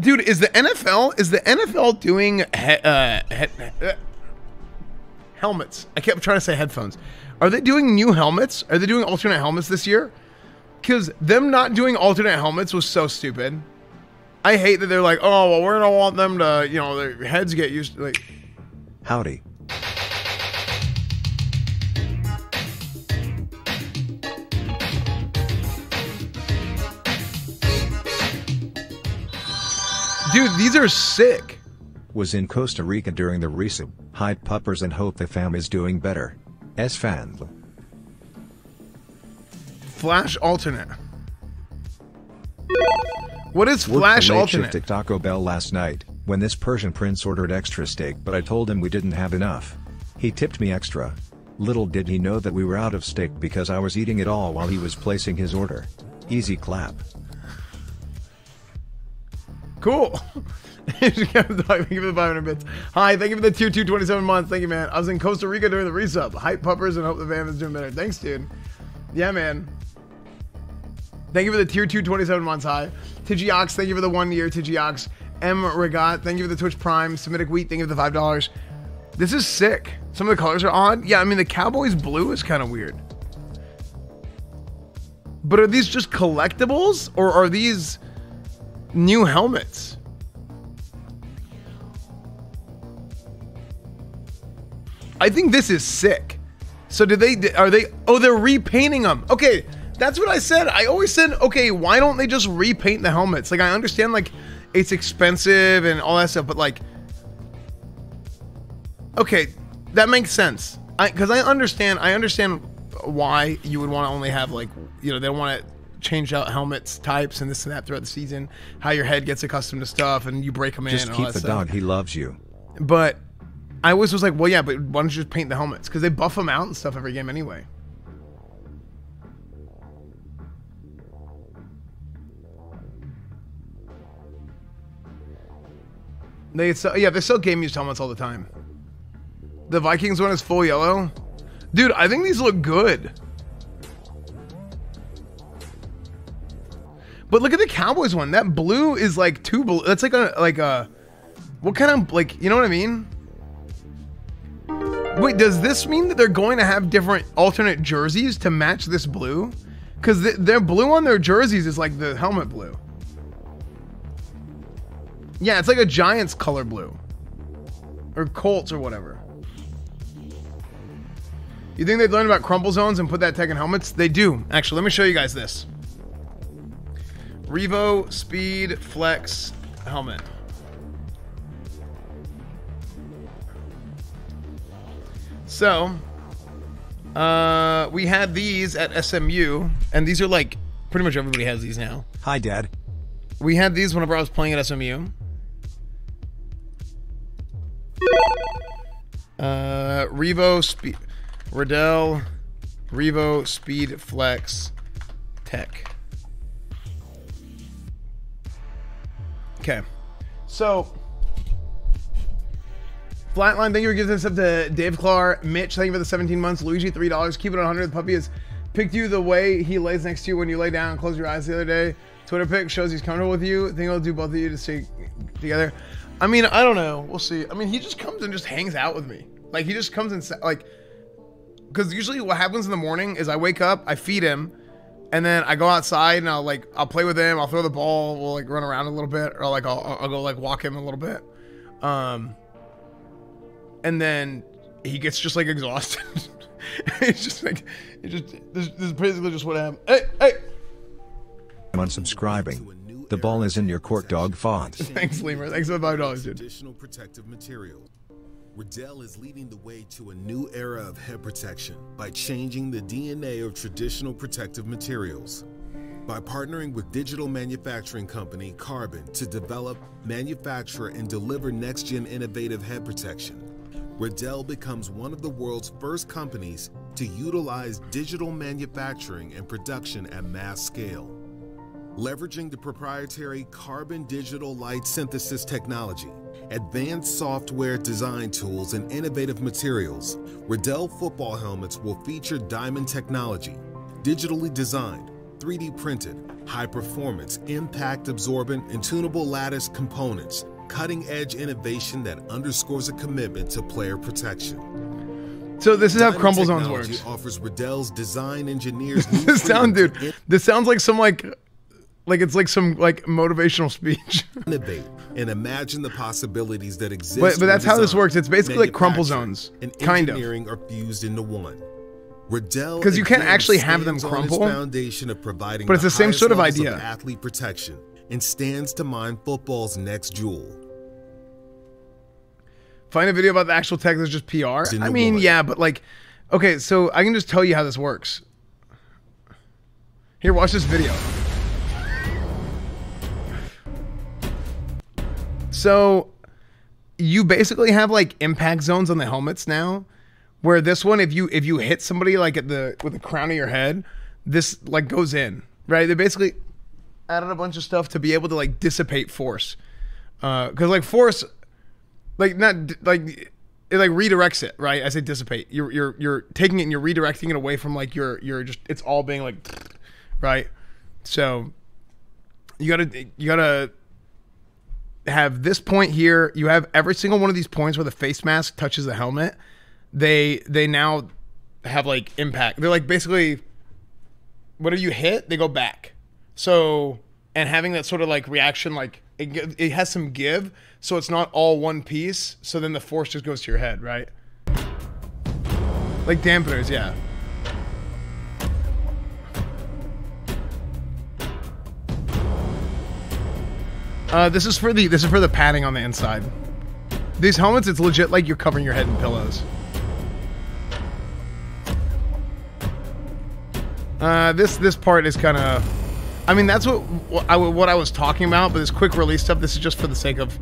Dude, is the NFL is the NFL doing he, uh, he, uh, helmets? I kept trying to say headphones. Are they doing new helmets? Are they doing alternate helmets this year? Because them not doing alternate helmets was so stupid. I hate that they're like, oh well, we're gonna want them to, you know, their heads get used to like. Howdy. Dude, these are sick. Was in Costa Rica during the resub. Hide puppers and hope the fam is doing better. S fan. Flash alternate. What is flash alternate? at Taco Bell last night, when this Persian prince ordered extra steak but I told him we didn't have enough. He tipped me extra. Little did he know that we were out of steak because I was eating it all while he was placing his order. Easy clap. Cool. thank you for the 500 bits. Hi, thank you for the tier 2 27 months. Thank you, man. I was in Costa Rica during the resub. Hype puppers and hope the fam is doing better. Thanks, dude. Yeah, man. Thank you for the tier 2 27 months. Hi. Tigiox, thank you for the one year. Tigiox. M. Regat, thank you for the Twitch Prime. Semitic Wheat, thank you for the $5. This is sick. Some of the colors are odd. Yeah, I mean, the Cowboys blue is kind of weird. But are these just collectibles or are these new helmets? I think this is sick. So did they are they oh they're repainting them. Okay, that's what I said. I always said, okay, why don't they just repaint the helmets? Like I understand like it's expensive and all that stuff, but like Okay, that makes sense. I cuz I understand I understand why you would want to only have like, you know, they want to change out helmets types and this and that throughout the season, how your head gets accustomed to stuff and you break them in Just and all keep the stuff. dog, he loves you. But I always was like, well, yeah, but why don't you just paint the helmets? Because they buff them out and stuff every game anyway. They sell, yeah, they sell game used helmets all the time. The Vikings one is full yellow. Dude, I think these look good. But look at the Cowboys one. That blue is like two blue. That's like a like a what kind of like you know what I mean? Wait, does this mean that they're going to have different alternate jerseys to match this blue? Because th- their blue on their jerseys is like the helmet blue. Yeah, it's like a Giants color blue, or Colts or whatever. You think they'd learn about crumple zones and put that tech in helmets? They do. Actually, let me show you guys this. Revo Speed Flex helmet. So, uh, we had these at SMU, and these are like pretty much everybody has these now. Hi, Dad. We had these whenever I was playing at SMU. Uh, Revo Speed, Riddell, Revo Speed Flex Tech. Okay, so Flatline, thank you for giving this up to Dave Clar. Mitch, thank you for the 17 months. Luigi, $3. Keep it on 100. The puppy has picked you the way he lays next to you when you lay down and close your eyes the other day. Twitter pic shows he's comfortable with you. I Think I'll do both of you to stay together. I mean, I don't know. We'll see. I mean, he just comes and just hangs out with me. Like, he just comes and, like, because usually what happens in the morning is I wake up, I feed him, and then I go outside and I'll, like, I'll play with him. I'll throw the ball. We'll, like, run around a little bit. Or, like, I'll, I'll go, like, walk him a little bit. Um, and then he gets just like exhausted. it's just like it just this, this is basically just what happened. Hey, hey, I'm unsubscribing. The ball is in your court, dog font. thanks, Lemur. Thanks for the five dollars, dude. Traditional protective materials. Riddell is leading the way to a new era of head protection by changing the DNA of traditional protective materials. By partnering with digital manufacturing company Carbon to develop, manufacture, and deliver next gen innovative head protection, Riddell becomes one of the world's first companies to utilize digital manufacturing and production at mass scale. Leveraging the proprietary carbon digital light synthesis technology, advanced software design tools, and innovative materials, Riddell football helmets will feature diamond technology, digitally designed, 3D printed, high performance, impact absorbent, and tunable lattice components, cutting edge innovation that underscores a commitment to player protection. So this is how Diamond Crumple Zones works. offers Riddell's design engineers this sound, dude. This sounds like some like, like it's like some like motivational speech. innovate and imagine the possibilities that exist. But- but that's how this works. It's basically like crumple zones, and kind of. engineering are fused into one. Riddell 'Cause you can't actually have them stands on its crumple, foundation of providing but it's the same sort of idea. athlete protection and stands to mine football's next jewel. Find a video about the actual tech that's just PR. I mean, one. yeah, but like, okay, so I can just tell you how this works. Here, watch this video. So, you basically have like impact zones on the helmets now, where this one, if you if you hit somebody like at the with the crown of your head, this like goes in, right? They basically added a bunch of stuff to be able to like dissipate force, uh, because like force like not like it like redirects it right i say dissipate. You're you're you're taking it and you're redirecting it away from like your you're just it's all being like right? So you gotta you gotta have this point here. You have every single one of these points where the face mask touches the helmet. They they now have like impact. They're like basically what whatever you hit they go back. So and having that sort of like reaction like it, it has some give so it's not all one piece so then the force just goes to your head right? Like dampeners yeah uh, this is for the this is for the padding on the inside these helmets it's legit like you're covering your head in pillows Uh, this this part is kind of, I mean, that's what I, what I was talking about. But this quick release stuff, this is just for the sake of.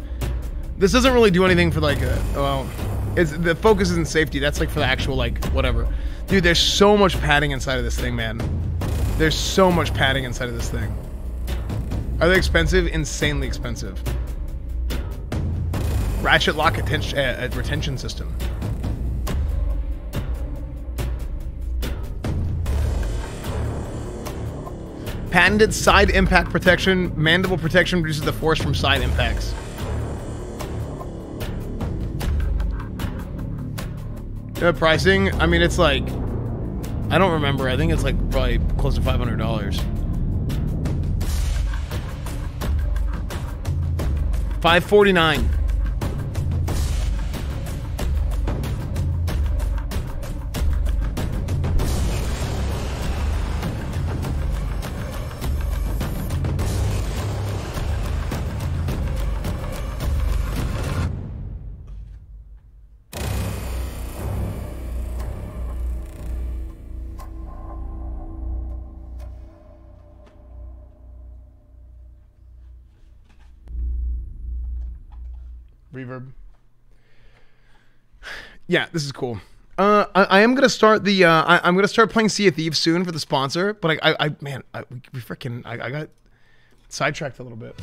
This doesn't really do anything for like a well, it's the focus is in safety. That's like for the actual like whatever, dude. There's so much padding inside of this thing, man. There's so much padding inside of this thing. Are they expensive? Insanely expensive. Ratchet lock attention, uh, uh, retention system. Patented side impact protection. Mandible protection reduces the force from side impacts. Uh, pricing, I mean, it's like, I don't remember. I think it's like probably close to $500. 549. Reverb. Yeah, this is cool. Uh, I, I am gonna start the. Uh, I, am gonna start playing Sea of Thieves soon for the sponsor. But I, I, I man, I, we, we freaking, I, I got sidetracked a little bit.